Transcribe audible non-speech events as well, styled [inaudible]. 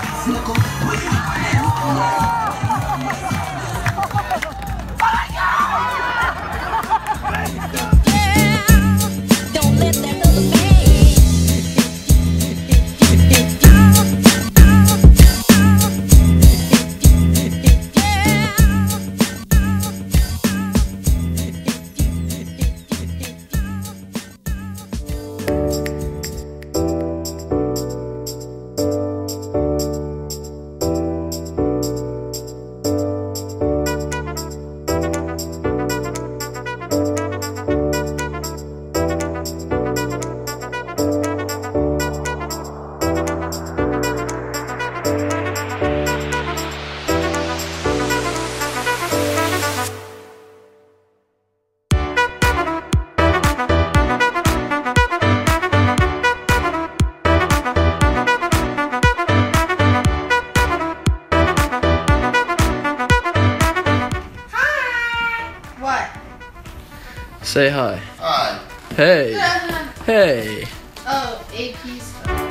Bring Say hi. Hi. Hey. [laughs] Hey. Oh, AP's